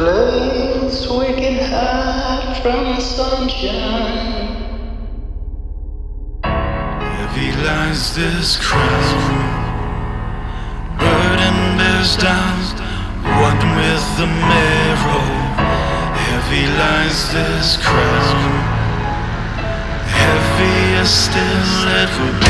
place we can hide from the sunshine. Heavy lies this crowd, burden bears down, one with the marrow. Heavy lies this crowd, Heaviest still ever. will.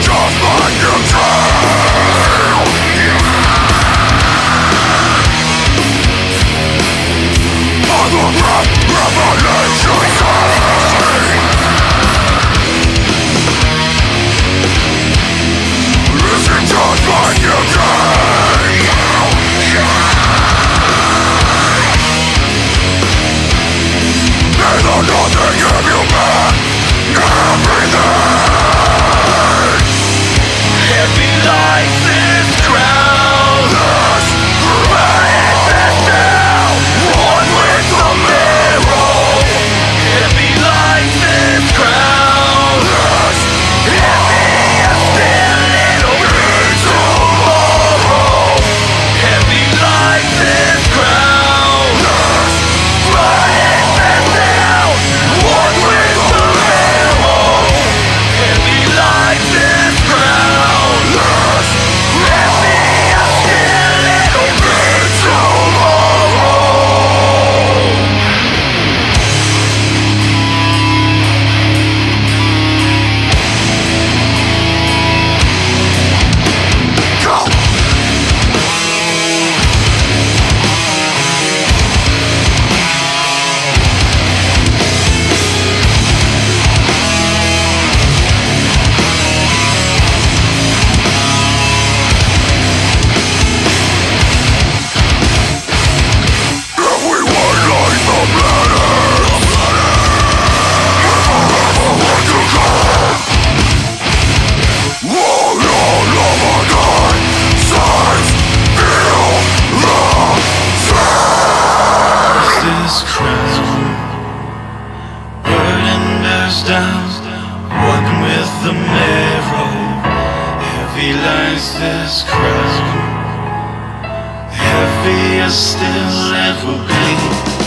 just like you This crowded, heavier still ever be.